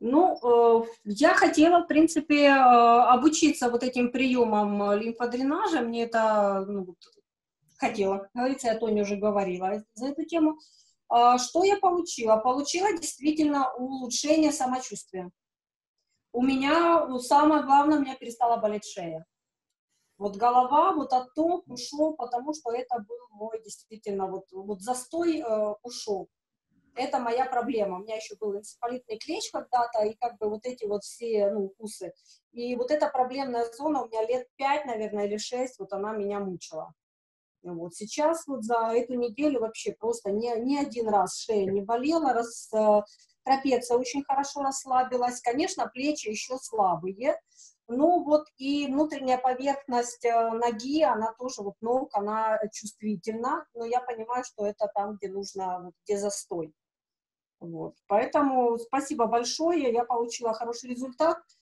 Ну, э, я хотела, в принципе, э, обучиться вот этим приемам лимфодренажа. Мне это ну, хотела. Говорится, я Тоне уже говорила за эту тему. А, что я получила? Получила действительно улучшение самочувствия. У меня, ну, самое главное, у меня перестала болеть шея. Вот голова, вот отток ушел, потому что это был мой действительно, вот, вот застой э, ушел. Это моя проблема. У меня еще был энцефалитный клещ когда-то, и как бы вот эти вот все, ну, укусы. И вот эта проблемная зона у меня лет пять, наверное, или шесть, вот она меня мучила. Вот сейчас вот за эту неделю вообще просто ни, ни один раз шея не болела, раз, э, трапеция очень хорошо расслабилась. Конечно, плечи еще слабые, ну вот и внутренняя поверхность э, ноги, она тоже, вот ног, она чувствительна, но я понимаю, что это там, где нужно, где застой. Вот. Поэтому спасибо большое, я получила хороший результат.